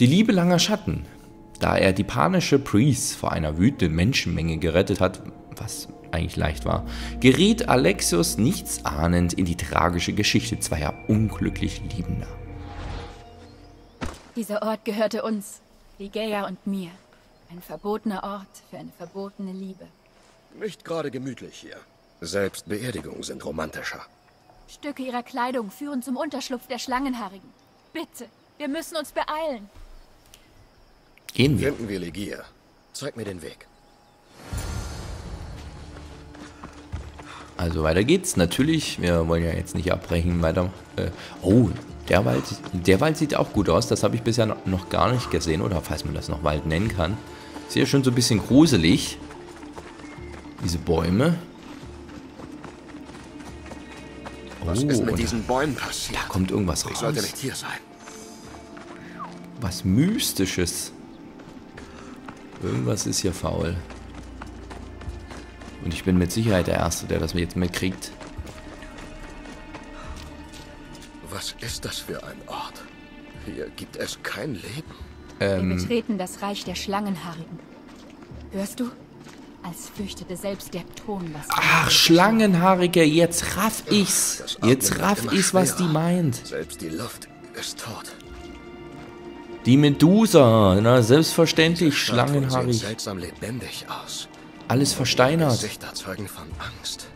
Die Liebe langer Schatten. Da er die panische Priest vor einer wütenden Menschenmenge gerettet hat, was eigentlich leicht war, geriet Alexios nichtsahnend in die tragische Geschichte zweier unglücklich Liebender. Dieser Ort gehörte uns, Ligea und mir. Ein verbotener Ort für eine verbotene Liebe. Nicht gerade gemütlich hier. Selbst Beerdigungen sind romantischer. Stücke ihrer Kleidung führen zum Unterschlupf der Schlangenhaarigen. Bitte, wir müssen uns beeilen. Gehen wir. Finden wir Legia. Zeig mir den Weg. Also weiter geht's. Natürlich, wir wollen ja jetzt nicht abbrechen. Weiter. Äh, oh, der Wald, der Wald sieht auch gut aus. Das habe ich bisher noch, gar nicht gesehen. Oder falls man das noch Wald nennen kann. Ist hier schon so ein bisschen gruselig. Diese Bäume. Was ist Oh, mit und diesen Bäumen passiert? Da kommt irgendwas Ich sollte raus. nicht hier sein. Was Mystisches. Irgendwas ist hier faul. Und ich bin mit Sicherheit der Erste, der das jetzt mitkriegt. Was ist das für ein Ort? Hier gibt es kein Leben. Wir betreten das Reich der Schlangenhaarigen. Hörst du? Als fürchtete selbst der Ton, was... Ach, Schlangenhaarige, jetzt raff ich's. Jetzt raff ich's, was die meint. Selbst die Luft ist tot. Die Medusa, na selbstverständlich, schlangenhaarig. seltsam lebendig aus. Alles versteinert. Zeugen von Angst.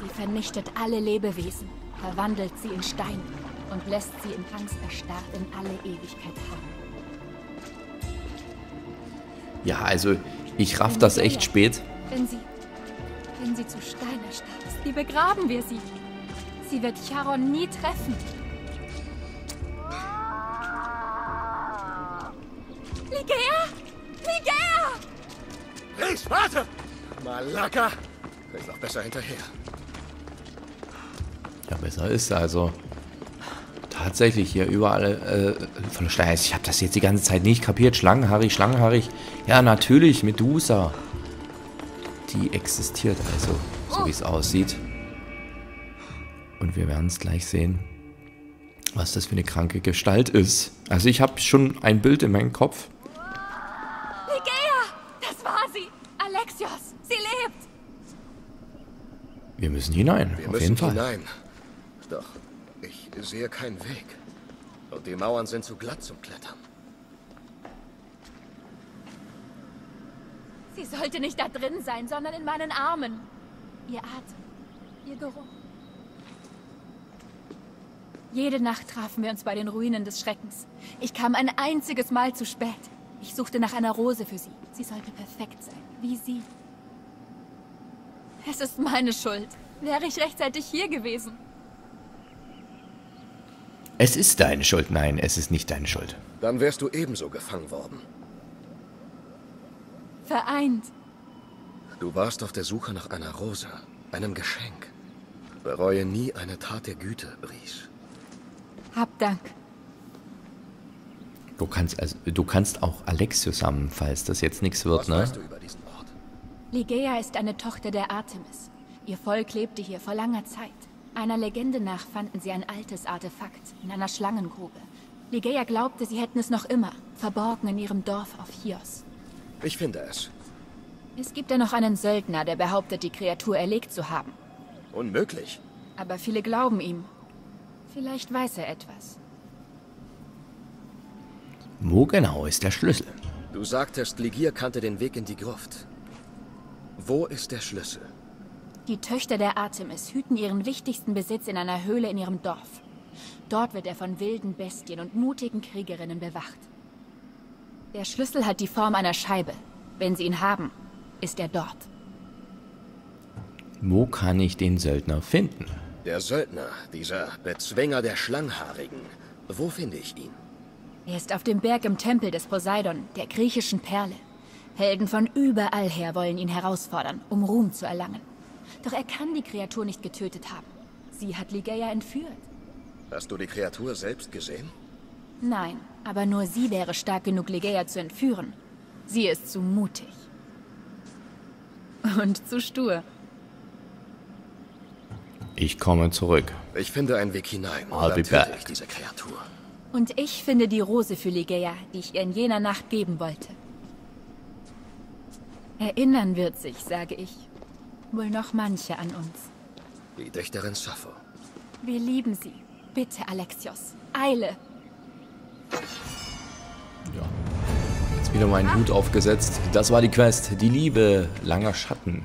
Sie vernichtet alle Lebewesen, verwandelt sie in Steine und lässt sie in Angst erstarrt in alle Ewigkeit harren. Ja, also, ich raff das echt spät. Wenn sie... Wenn sie zu Stein erstarrt ist, wie begraben wir sie? Sie wird Charon nie treffen. Ligea! Ligea! Rings, warte! Malaka! Ist noch besser hinterher. Ja, besser ist also. Tatsächlich hier überall äh, von der Stein. Ich habe das jetzt die ganze Zeit nicht kapiert. Schlangenhaarig, schlangenhaarig. Ja, natürlich, Medusa. Die existiert also, so wie es aussieht. Und wir werden es gleich sehen, was das für eine kranke Gestalt ist. Also ich habe schon ein Bild in meinem Kopf. Ligea! Das war sie! Alexios! Sie lebt! Wir müssen hinein, Wir auf müssen jeden Fall. hinein. Doch ich sehe keinen Weg. Und die Mauern sind zu glatt zum Klettern. Sie sollte nicht da drin sein, sondern in meinen Armen. Ihr Atem, ihr Geruch. Jede Nacht trafen wir uns bei den Ruinen des Schreckens. Ich kam ein einziges Mal zu spät. Ich suchte nach einer Rose für sie. Sie sollte perfekt sein, wie sie. Es ist meine Schuld. Wäre ich rechtzeitig hier gewesen. Es ist deine Schuld. Nein, es ist nicht deine Schuld. Dann wärst du ebenso gefangen worden. Vereint. Du warst auf der Suche nach einer Rose, einem Geschenk. Bereue nie eine Tat der Güte, Bries. Hab Dank. Du kannst, also, du kannst auch Alexios haben, falls das jetzt nichts wird, Was ne? weißt du über diesen Ort? Ligea ist eine Tochter der Artemis. Ihr Volk lebte hier vor langer Zeit. Einer Legende nach fanden sie ein altes Artefakt in einer Schlangengrube. Ligea glaubte, sie hätten es noch immer, verborgen in ihrem Dorf auf Chios. Ich finde es. Es gibt ja noch einen Söldner, der behauptet, die Kreatur erlegt zu haben. Unmöglich. Aber viele glauben ihm. Vielleicht weiß er etwas. Wo genau ist der Schlüssel? Du sagtest, Ligier kannte den Weg in die Gruft. Wo ist der Schlüssel? Die Töchter der Artemis hüten ihren wichtigsten Besitz in einer Höhle in ihrem Dorf. Dort wird er von wilden Bestien und mutigen Kriegerinnen bewacht. Der Schlüssel hat die Form einer Scheibe. Wenn sie ihn haben, ist er dort. Wo kann ich den Söldner finden? Der Söldner, dieser Bezwinger der Schlangenhaarigen. Wo finde ich ihn? Er ist auf dem Berg im Tempel des Poseidon, der griechischen Perle. Helden von überall her wollen ihn herausfordern, um Ruhm zu erlangen. Doch er kann die Kreatur nicht getötet haben. Sie hat Ligeia entführt. Hast du die Kreatur selbst gesehen? Nein, aber nur sie wäre stark genug, Ligeia zu entführen. Sie ist zu mutig. Und zu stur. Ich komme zurück. Ich finde einen Weg hinein. I'll und be back. ich diese Kreatur. Und ich finde die Rose für Ligeia, die ich ihr in jener Nacht geben wollte. Erinnern wird sich, sage ich. Wohl noch manche an uns. Die Dichterin Sappho. Wir lieben sie. Bitte, Alexios. Eile. Ja. Jetzt wieder meinen Hut aufgesetzt. Das war die Quest. Die Liebe. Langer Schatten.